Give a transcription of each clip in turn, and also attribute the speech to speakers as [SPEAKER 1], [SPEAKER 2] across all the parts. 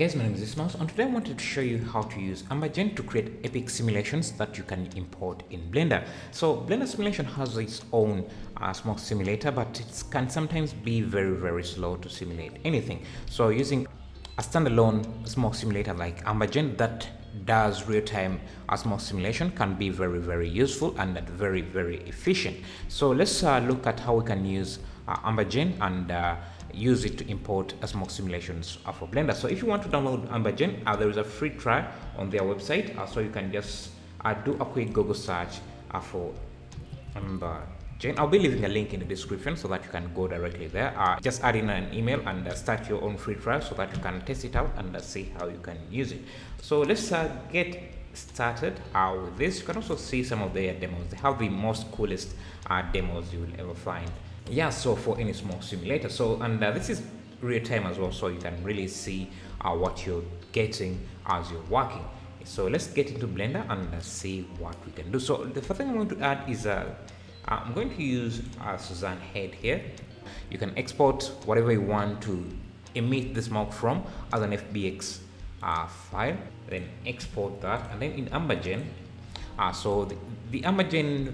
[SPEAKER 1] guys, my name is Ismail and today I wanted to show you how to use EmberGen to create epic simulations that you can import in Blender. So Blender simulation has its own uh, smoke simulator but it can sometimes be very very slow to simulate anything. So using a standalone smoke simulator like EmberGen that does real-time smoke simulation can be very very useful and very very efficient. So let's uh, look at how we can use uh, EmberGen and uh, use it to import smoke simulations uh, for Blender. So if you want to download EmberGen, uh, there is a free trial on their website. Uh, so you can just uh, do a quick Google search uh, for EmberGen. I'll be leaving a link in the description so that you can go directly there. Uh, just add in an email and start your own free trial so that you can test it out and see how you can use it. So let's get started uh, with this. You can also see some of their demos. They have the most coolest demos you will ever find yeah so for any smoke simulator so and uh, this is real time as well so you can really see uh, what you're getting as you're working. So let's get into blender and uh, see what we can do. So the first thing i'm going to add is uh, i'm going to use a suzanne head here. You can export whatever you want to emit the smoke from as an fbx uh, file then export that and then in EmberGen uh, so the, the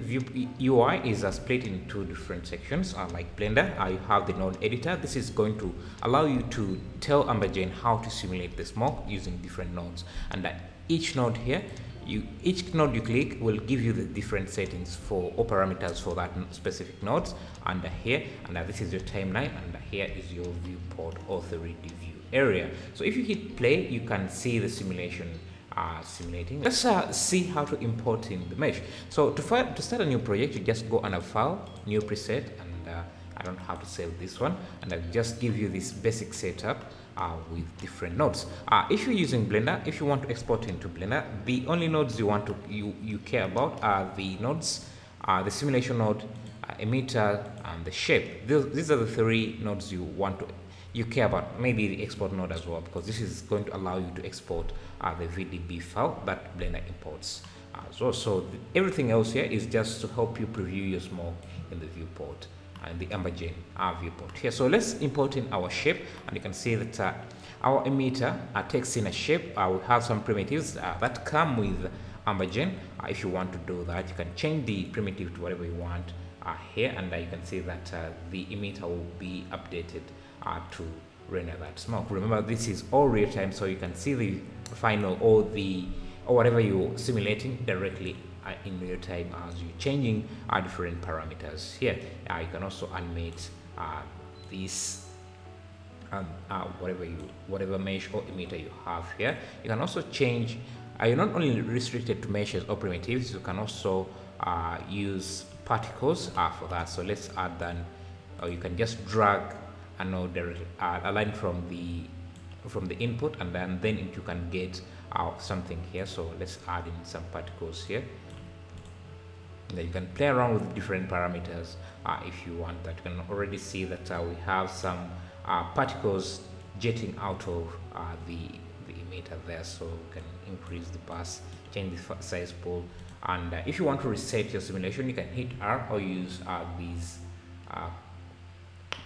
[SPEAKER 1] view UI is uh, split in two different sections uh, like Blender. You have the node editor. This is going to allow you to tell EmberGen how to simulate the smoke using different nodes. And each node here you each node you click will give you the different settings for or parameters for that specific nodes uh, here. And this is your timeline and here is your viewport authority view area. So if you hit play you can see the simulation uh, simulating. Let's uh, see how to import in the mesh. So to, to start a new project, you just go on a file, new preset, and uh, I don't have to save this one, and I'll just give you this basic setup uh, with different nodes. Uh, if you're using Blender, if you want to export into Blender, the only nodes you want to you you care about are the nodes, uh, the simulation node, emitter, and the shape. These, these are the three nodes you want to you care about maybe the export node as well because this is going to allow you to export uh, the VDB file that Blender imports as well. so everything else here is just to help you preview your smoke in the viewport and the EmberGen uh, viewport. Here so let's import in our shape and you can see that uh, our emitter uh, takes in a shape uh, we have some primitives uh, that come with EmberGen if you want to do that you can change the primitive to whatever you want here and you can see that the emitter will be updated uh, to render that smoke. Remember, this is all real time, so you can see the final or the or whatever you're simulating directly uh, in real time as you're changing uh, different parameters here. Uh, you can also animate uh, this um, uh, whatever you whatever mesh or emitter you have here. You can also change. Uh, you're not only restricted to meshes or primitives. You can also uh, use particles for that. So let's add that. Or you can just drag a node uh, a line from the from the input and then then you can get out something here. So let's add in some particles here. And you can play around with different parameters uh, if you want that. You can already see that uh, we have some uh, particles jetting out of uh, the the emitter there. So we can increase the pass change the size pool and uh, if you want to reset your simulation you can hit R or use these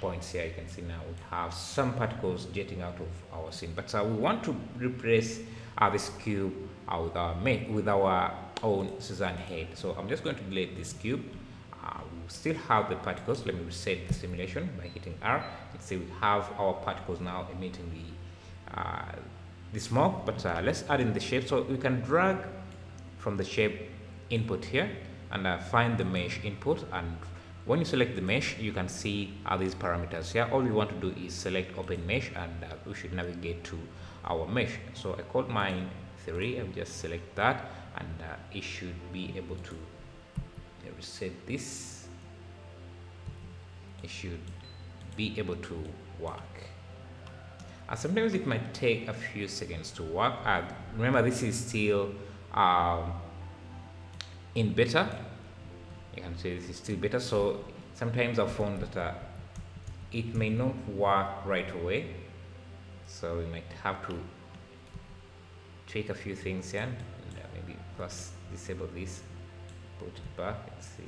[SPEAKER 1] points here you can see now we have some particles jetting out of our scene. But uh, we want to replace uh, this cube uh, with our with our own Suzanne head. So I'm just going to delete this cube. Uh, we still have the particles. Let me reset the simulation by hitting R. Can see we have our particles now emitting the uh, the smoke. But uh, let's add in the shape. So we can drag from the shape input here and uh, find the mesh input and when you select the mesh you can see all these parameters here. All we want to do is select open mesh and uh, we should navigate to our mesh. So i called mine 3 i'll just select that and uh, it should be able to reset this. It should be able to work. Uh, sometimes it might take a few seconds to work. Uh, remember this is still um, in beta can say this is still better. So sometimes i found that uh, it may not work right away. So we might have to tweak a few things here. And maybe first disable this put it back let's see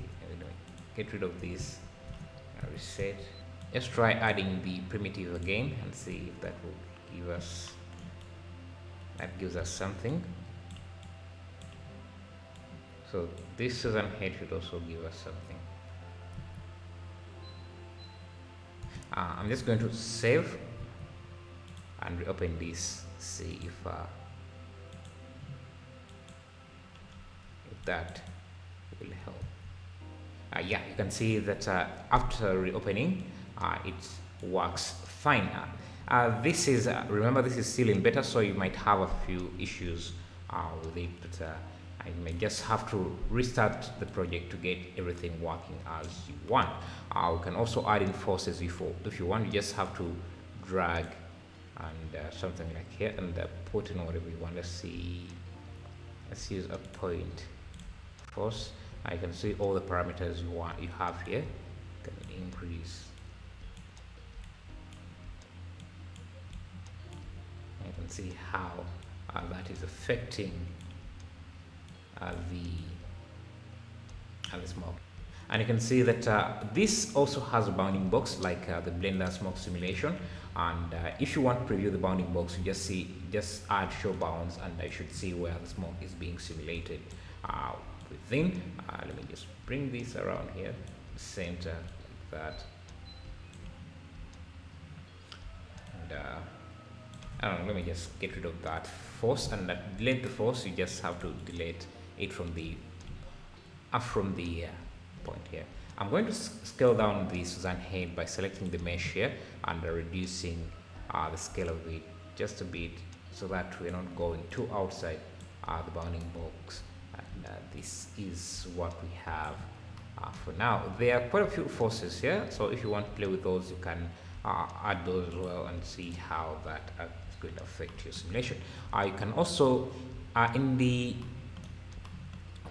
[SPEAKER 1] get rid of this uh, reset. Let's try adding the primitive again and see if that will give us that gives us something so this Suzanne head should also give us something. Uh, I'm just going to save and reopen this see if, uh, if that will help. Uh, yeah you can see that uh, after reopening uh, it works fine. Uh, this is remember this is still in beta so you might have a few issues with it but you may just have to restart the project to get everything working as you want. Uh, you can also add in forces if you, if you want, you just have to drag and uh, something like here and uh, put in whatever you want. Let's see, let's use a point force. I can see all the parameters you want you have here. You can increase. I can see how uh, that is affecting uh, the uh, the smoke and you can see that uh, this also has a bounding box like uh, the blender smoke simulation. And uh, if you want to preview the bounding box you just see just add show bounds and I should see where the smoke is being simulated uh, within. Let me just bring this around here. Center like that. And I don't know let me just get rid of that force. And that delete the force you just have to delete it from the up from the uh, point here. I'm going to scale down the Suzanne head by selecting the mesh here and uh, reducing uh, the scale of it just a bit so that we're not going too outside uh, the bounding box. And uh, this is what we have uh, for now. There are quite a few forces here so if you want to play with those you can add those as well and see how that is going to affect your simulation. You can also in the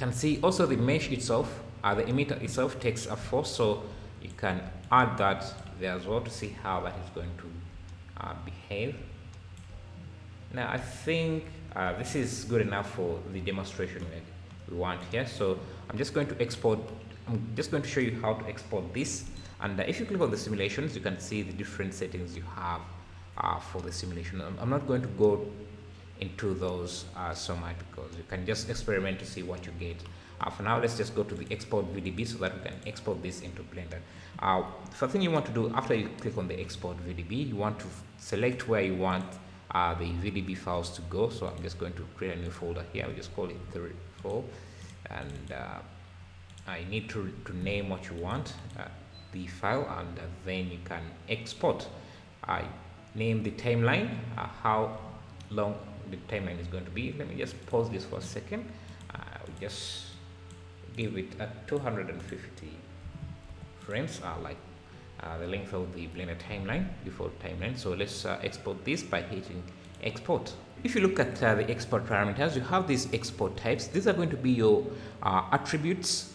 [SPEAKER 1] can see also the mesh itself, uh, the emitter itself takes a force, so you can add that there as well to see how that is going to uh, behave. Now I think uh, this is good enough for the demonstration we want here. So I'm just going to export, I'm just going to show you how to export this. And uh, if you click on the simulations, you can see the different settings you have uh, for the simulation. I'm, I'm not going to go into those uh, so you can just experiment to see what you get. Uh, for now, let's just go to the export VDB so that we can export this into Blender. Uh, first thing you want to do after you click on the export VDB, you want to select where you want uh, the VDB files to go. So I'm just going to create a new folder here. I'll just call it 34 and uh, I need to, to name what you want uh, the file and uh, then you can export. I name the timeline, uh, how long the timeline is going to be. Let me just pause this for a second. Uh, will just give it a 250 frames uh, like uh, the length of the blender timeline default timeline. So let's uh, export this by hitting export. If you look at uh, the export parameters you have these export types. These are going to be your uh, attributes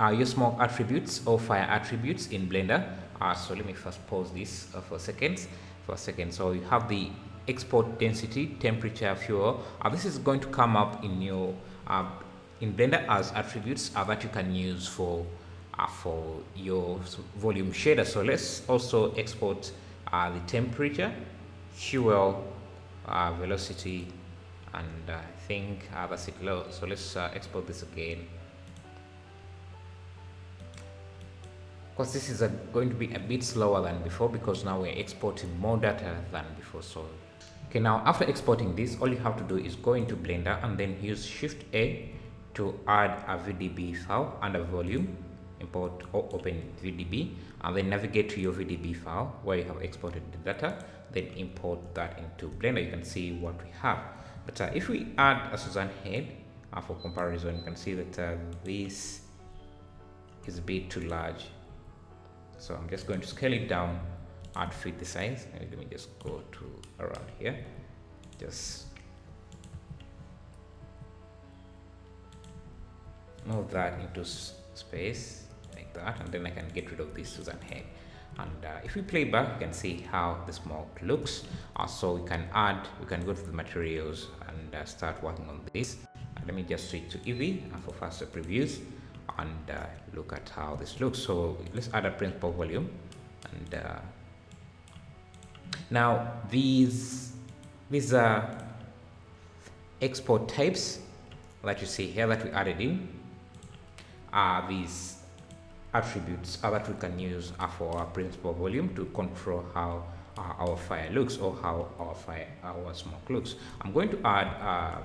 [SPEAKER 1] your small attributes or fire attributes in blender. So let me first pause this for a second for a second so you have the export density, temperature, fuel. Uh, this is going to come up in your uh, in Blender as attributes uh, that you can use for uh, for your volume shader. So let's also export uh, the temperature, fuel, uh, velocity, and I think that's it. So let's export this again. course this is a, going to be a bit slower than before because now we're exporting more data than before. So Okay, now after exporting this, all you have to do is go into Blender and then use Shift A to add a VDB file under volume, import or open VDB, and then navigate to your VDB file where you have exported the data, then import that into Blender. You can see what we have. But uh, if we add a Suzanne head uh, for comparison, you can see that uh, this is a bit too large. So I'm just going to scale it down add fit the size. And let me just go to around here. Just move that into space like that and then I can get rid of this Suzanne head. And uh, if we play back you can see how the smoke looks. Uh, so we can add we can go to the materials and uh, start working on this. Let me just switch to Eevee uh, for faster previews and uh, look at how this looks. So let's add a principal volume and uh, now these these are export types that you see here that we added in are these attributes that we can use for our principal volume to control how uh, our fire looks or how our fire our smoke looks. I'm going to add um,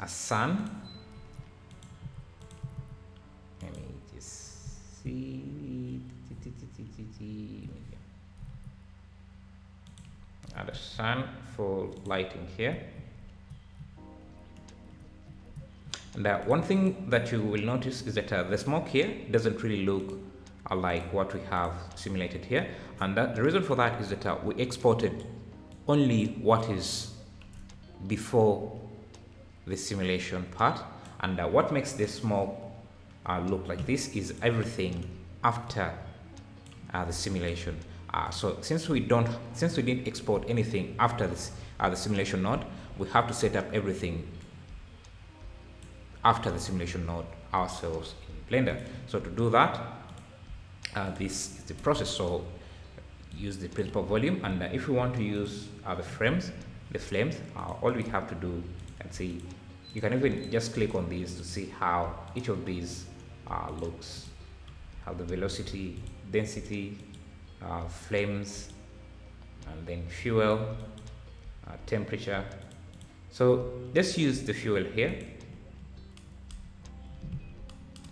[SPEAKER 1] a sun. Let me just see add a sun for lighting here. And uh, one thing that you will notice is that uh, the smoke here doesn't really look like what we have simulated here. And that, the reason for that is that uh, we exported only what is before the simulation part. And uh, what makes the smoke uh, look like this is everything after the simulation uh, so since we don't, since we didn't export anything after this, uh, the simulation node, we have to set up everything after the simulation node ourselves in Blender. So to do that, uh, this is the process. So use the principal volume, and uh, if we want to use uh, the frames, the flames, uh, all we have to do let's see. You can even just click on these to see how each of these looks, how the velocity, density, uh, flames and then fuel uh, temperature. So let's use the fuel here.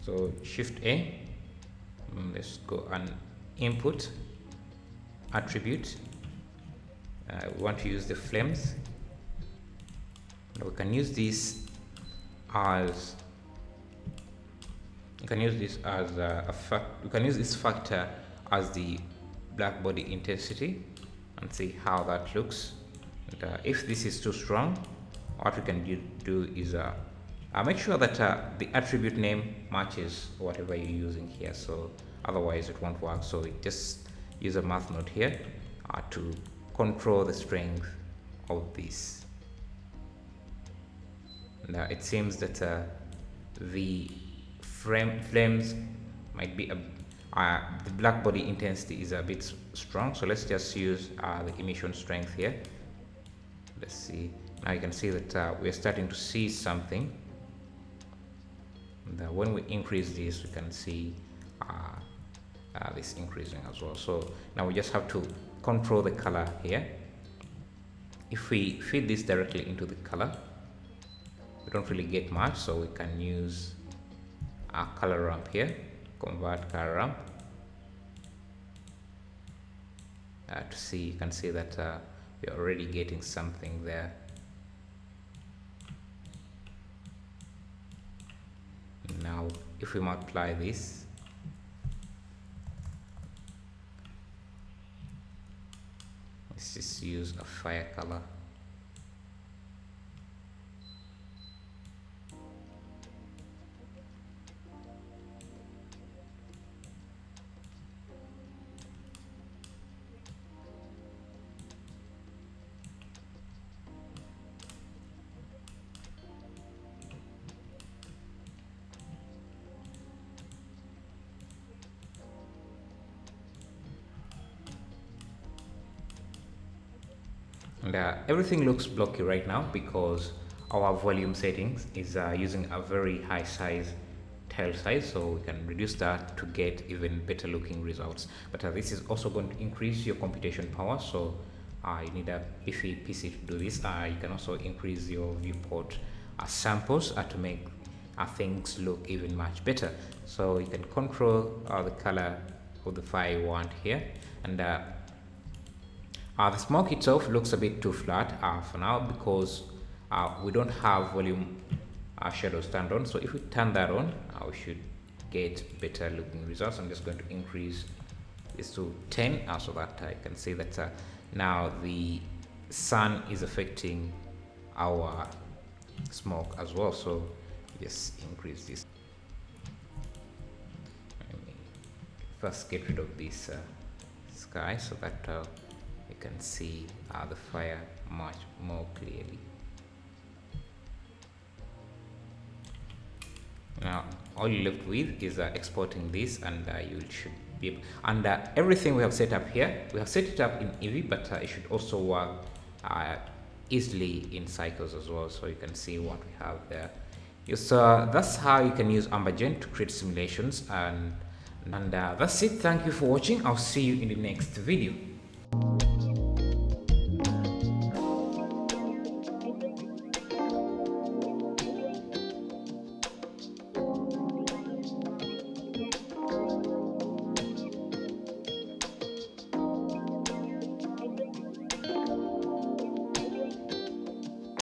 [SPEAKER 1] So shift a. Mm, let's go and input attribute uh, we want to use the flames. We can use this as you can use this as a, a fact we can use this factor as the black body intensity and see how that looks. And, uh, if this is too strong what we can do, do is uh, uh, make sure that uh, the attribute name matches whatever you're using here. So otherwise it won't work. So we just use a math node here uh, to control the strength of this. Now it seems that uh, the frame flames might be a uh, the black body intensity is a bit strong so let's just use uh, the emission strength here. Let's see. Now you can see that uh, we're starting to see something. And, uh, when we increase this we can see uh, uh, this increasing as well. So now we just have to control the color here. If we feed this directly into the color we don't really get much so we can use our color ramp here convert car ramp uh, to see you can see that uh, we're already getting something there. Now if we multiply this let's just use a fire color and uh, everything looks blocky right now because our volume settings is uh, using a very high size tile size so we can reduce that to get even better looking results. But uh, this is also going to increase your computation power so uh, you need a beefy PC to do this. Uh, you can also increase your viewport uh, samples to make things look even much better. So you can control the color of the file you want here. And uh, the smoke itself looks a bit too flat uh, for now because uh, we don't have volume uh, shadows turned on. So if we turn that on, uh, we should get better looking results. I'm just going to increase this to 10 uh, so that I can see that now the sun is affecting our smoke as well. So just increase this. first get rid of this sky so that you can see uh, the fire much more clearly. Now all you're left with is uh, exporting this and uh, you should be able, and uh, everything we have set up here we have set it up in Eevee but uh, it should also work uh, easily in cycles as well so you can see what we have there. So that's how you can use EmberGen to create simulations and and uh, that's it. Thank you for watching. I'll see you in the next video